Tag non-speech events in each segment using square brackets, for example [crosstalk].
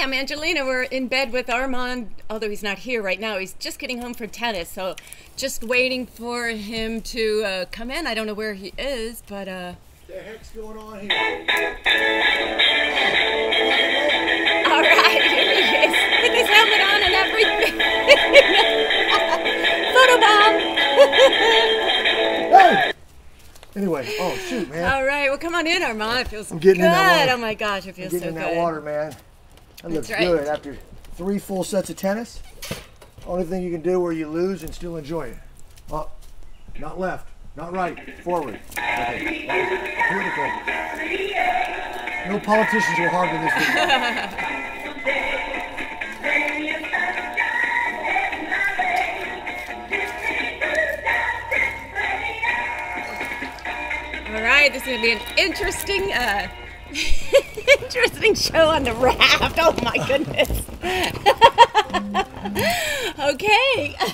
Hi, I'm Angelina. We're in bed with Armand, although he's not here right now. He's just getting home from tennis, so just waiting for him to uh, come in. I don't know where he is, but uh, The heck's going on here? all right, [laughs] here he is with his helmet on and everything. [laughs] Photobomb. Hey! Anyway, oh shoot, man. all right, well, come on in, Armand. It feels I'm getting good. in that water. Oh my gosh, it feels Getting so in good. that water, man. That looks right. good after three full sets of tennis. Only thing you can do where you lose and still enjoy it. Up, not left, not right, forward. Okay. Beautiful. No politicians will harm in this video. All right, this is gonna be an interesting, uh, interesting show on the raft. Oh my goodness. [laughs] okay. [laughs]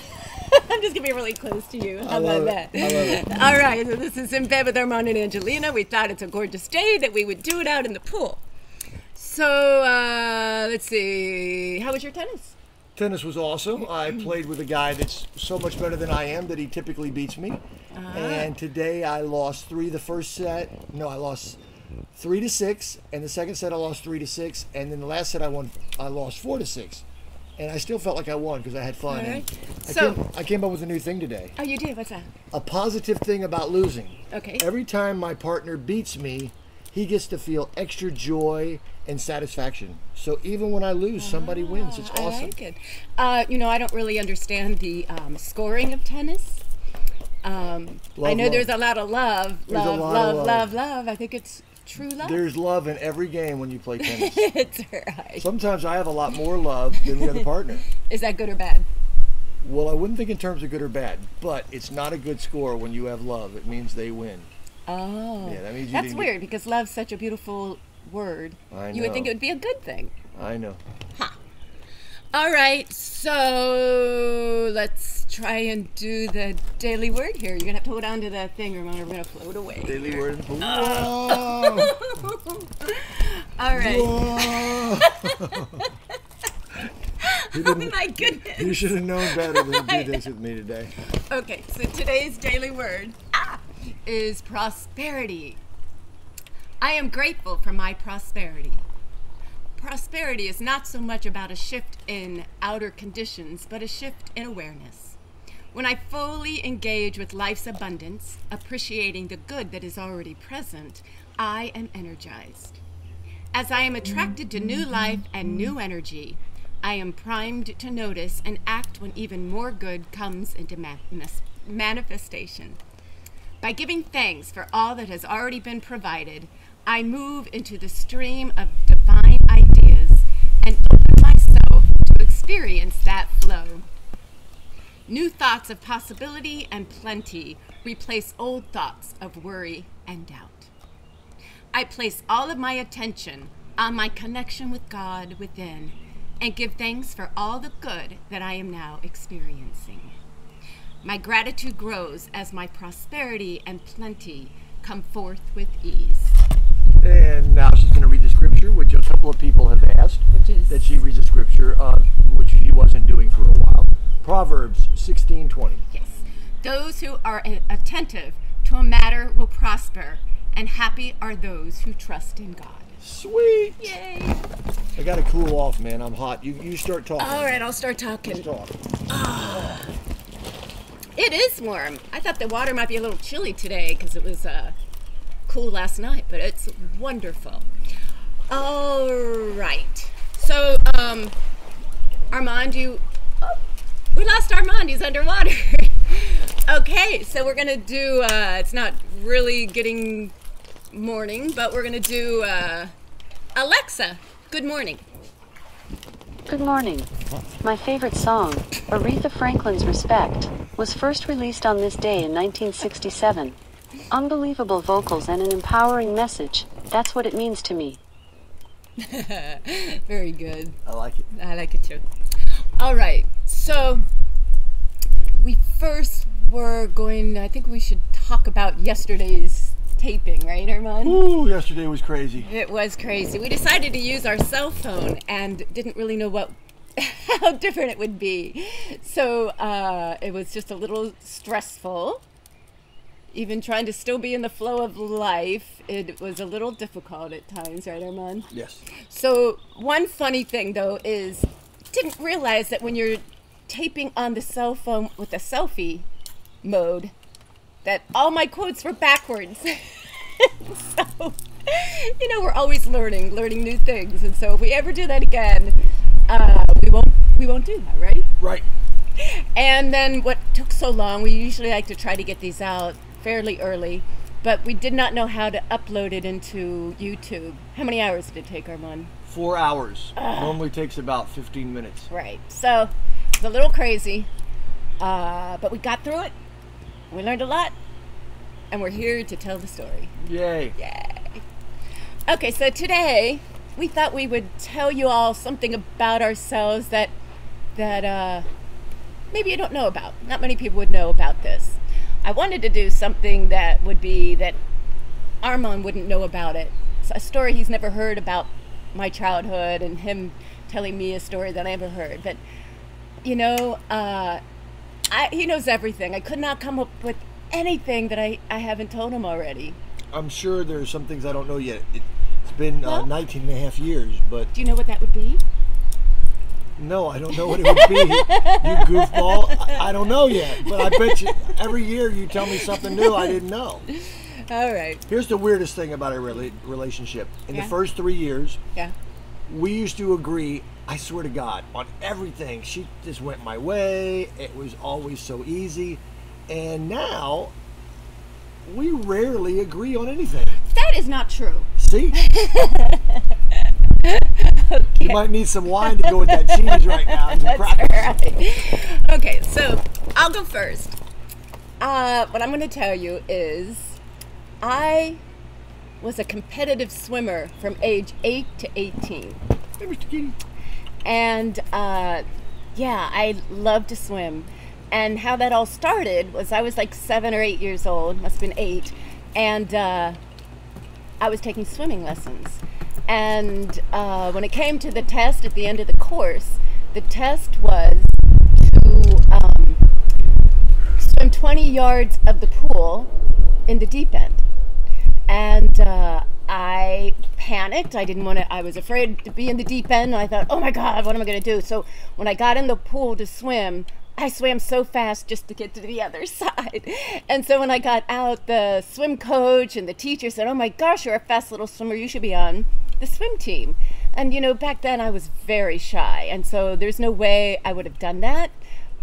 I'm just gonna be really close to you. How love about that? I love it. [laughs] All right, so this is in bed with Armand and Angelina. We thought it's a gorgeous day that we would do it out in the pool. So uh, let's see. How was your tennis? Tennis was awesome. I played with a guy that's so much better than I am that he typically beats me. And today I lost three the first set. No, I lost three to six, and the second set I lost three to six, and then the last set I won. I lost four to six, and I still felt like I won because I had fun. All. I, So- came, I came up with a new thing today. Oh, you did. What's that? A positive thing about losing. Okay. Every time my partner beats me, he gets to feel extra joy and satisfaction. So even when I lose, somebody wins. It's awesome. I like it. Uh, you know, I don't really understand the um, scoring of tennis. Um, I know love. there's a lot of love, love, lot love, of love. love, love. I think it's true love. There's love in every game when you play [laughs] tennis. it's right. Sometimes I have a lot more love than the other [laughs] partner. Is that good or bad? Well, I wouldn't think in terms of good or bad, but it's not a good score when you have love. It means they win. Oh, Yeah, that means you that's weird because love's such a beautiful word. I know. You would think it would be a good thing. I know. All right, so let's try and do the daily word here. You're gonna have to hold on to that thing, or we're gonna float away. Daily word. Whoa! [laughs] All right. Whoa! [laughs] Oh my goodness. you should have known better than to do [laughs] this with me today. Okay, so today's daily word ah, is prosperity. I am grateful for my prosperity. Prosperity is not so much about a shift in outer conditions, but a shift in awareness. When I fully engage with life's abundance, appreciating the good that is already present, I am energized. As I am attracted to new life and new energy, I am primed to notice and act when even more good comes into ma- manifestation. By giving thanks for all that has already been provided, I move into the stream of divine ideas and open myself to experience that flow. New thoughts of possibility and plenty replace old thoughts of worry and doubt. I place all of my attention on my connection with God within and give thanks for all the good that I am now experiencing. My gratitude grows as my prosperity and plenty come forth with ease. And now she's going to read the scripture, which a couple of people have asked Which is- that she reads the scripture, uh, which she wasn't doing for a while. Proverbs 16:20. Yes. Those who are attentive to a matter will prosper, and happy are those who trust in God. Sweet. Yay! I got to cool off, man. I'm hot. You you start talking. All right, I'll start talking. Let's Talk. It is warm. I thought the water might be a little chilly today because it was uh, cool last night, but it's wonderful. All right. So, um, Armand, you. Oh, we lost Armand. He's underwater. [laughs] okay, so we're gonna do. Uh, it's not really getting morning, but we're gonna do uh, Alexa. Good morning. Good morning. My favorite song, Aretha Franklin's Respect, was first released on this day in 1967. Unbelievable vocals and an empowering message. That's what it means to me. [laughs] Very good. I like it. I like it too. All right. So we first were going. I think we should talk about yesterday's taping, right, Armand? Ooh, yesterday was crazy. It was crazy. We decided to use our cell phone and didn't really know what [laughs] how different it would be. So uh, it was just a little stressful. Even trying to still be in the flow of life, it was a little difficult at times, right, Armand? Yes. So one funny thing though is didn't realize that when you're taping on the cell phone with a selfie mode, that all my quotes were backwards. [laughs] so you know we're always learning, learning new things, and so if we ever do that again, uh, we won't we won't do that, right? Right. And then what took so long, we usually like to try to get these out fairly early, but we did not know how to upload it into YouTube. How many hours did it take, Armand? Four hours. Normally takes about 15 minutes. Right. So it's a little crazy, uh, but we got through it. We learned a lot, and we're here to tell the story. Yay. Yay. Okay, so today we thought we would tell you all something about ourselves that that uh, maybe you don't know about. Not many people would know about this. I wanted to do something that would be that Armand wouldn't know about it. It's a story he's never heard about my childhood and him telling me a story that I never heard. But you know, uh, I, he knows everything. I could not come up with anything that I, I haven't told him already. I'm sure there's some things I don't know yet. It, it's been uh, 19 and a half years, but Do you know what that would be? No, I don't know what it would be. you goofball. I, I don't know yet, but I bet you every year you tell me something new I didn't know. All right. Here's the weirdest thing about our rela- relationship. In Yeah. the first three years, Yeah. we used to agree, I swear to God, on everything. She just went my way. It was always so easy. And now, we rarely agree on anything. That is not true. See? [laughs] You might need some wine to go with that cheese right now. crackers. [laughs] Right. Okay, so I'll go first. Uh, what I'm going to tell you is I was a competitive swimmer from age 8 to 18. Hey, Mr. Kitty. And uh, yeah, I love to swim. And how that all started was I was like seven or eight years old, must have been eight, and uh, I was taking swimming lessons. And uh, when it came to the test at the end of the course, the test was to um, swim 20 yards of the pool in the deep end and uh, I panicked. I didn't want to. I was afraid to be in the deep end. I thought, oh my god, what am I going to do? So when I got in the pool to swim, I swam so fast just to get to the other [laughs] side. And so when I got out, the swim coach and the teacher said, "Oh my gosh, you're a fast little swimmer. You should be on the swim team." And you know, back then I was very shy, and so there's no way I would have done that.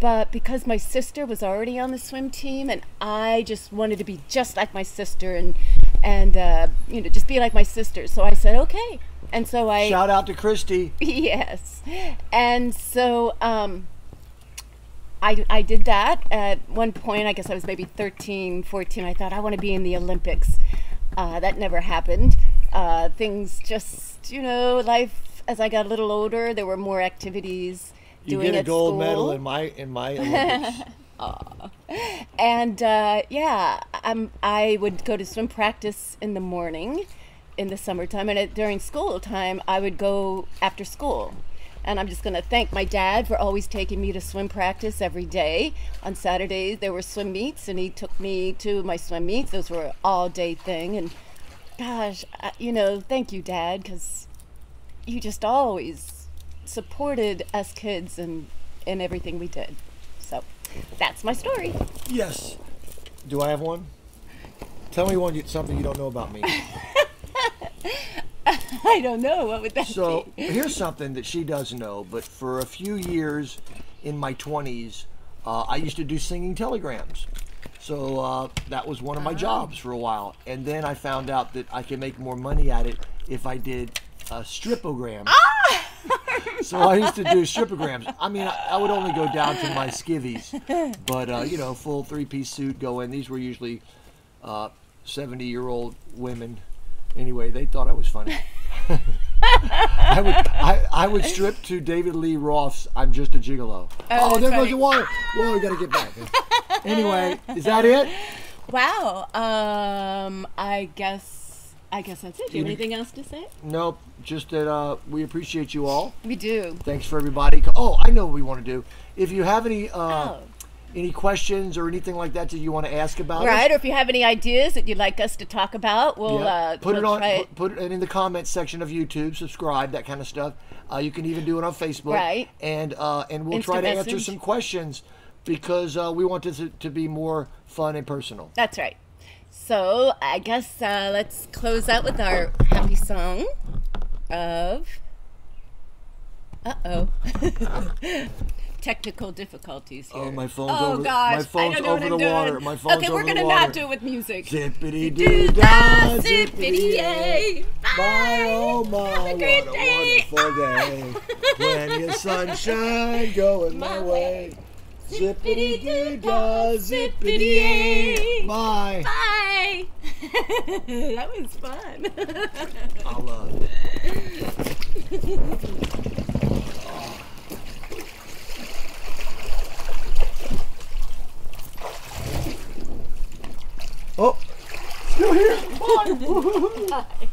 But because my sister was already on the swim team and i just wanted to be just like my sister and and uh, you know just be like my sister. So i said okay. And so i Shout out to Christy. [laughs] yes. And so um I, I did that. At one point i guess i was maybe 13 14 i thought i want to be in the olympics. Uh, that never happened uh, things just you know life as i got a little older there were more activities You doing get a gold school. medal in my in my Olympics. [laughs] and uh, yeah, I'm, I would go to swim practice in the morning in the summertime, and at, during school time, I would go after school. And I'm just going to thank my dad for always taking me to swim practice every day. On Saturdays, there were swim meets, and he took me to my swim meets. Those were all day thing. And gosh, I, you know, thank you, Dad, because you just always supported us kids and in everything we did. So that's my story. yes. Do I have one? Tell me one you- something you don't know about me. [laughs] I don't know. What would that So be? So [laughs] here's something that she does know, but for a few years in my 20s, uh, I used to do singing telegrams. So uh, that was one of my jobs for a while. And then I found out that I could make more money at it if I did uh, stripograms. [laughs] so I used to do stripograms. I mean, I, I would only go down to my skivvies, but uh, you know, full three-piece suit go in. These were usually 70-year-old women. Anyway, they thought I was funny. [laughs] I would I, I would strip to David Lee Roth's "I'm Just a Gigolo." Oh, that's there goes the water. Whoa, we gotta get back. [laughs] anyway, [laughs] is that it? Wow. Um, I guess I guess that's it. Do you have anything else to say? Nope. Just that uh, we appreciate you all. We do. Thanks for everybody. Oh, I know what we want to do. If you have any uh, Oh. any questions or anything like that that you want to ask about, Right, us, or if you have any ideas that you'd like us to talk about, we'll yeah, uh, put we'll it on. try Put, it in the comments section of YouTube. Subscribe, that kind of stuff. Uh, you can even do it on Facebook. Right. And uh, and we'll try to answer some questions because uh, we want this to, be more fun and personal. That's right. So I guess uh, let's close out with our happy song of. Uh oh. [laughs] Technical difficulties here. Oh, my phone's oh, over- gosh. my phone's I don't know over what I'm the water. doing. My phone's okay, we're gonna water. not do it with music. Zippity doo da, zippity yay. Bye, oh my, Have a great what day. a wonderful day. Plenty of sunshine [laughs] going my way. Zippity doo dah, zippity yay. Bye. Bye. [laughs] that was fun. [laughs] I love it. Oh, still here. Bye. [laughs]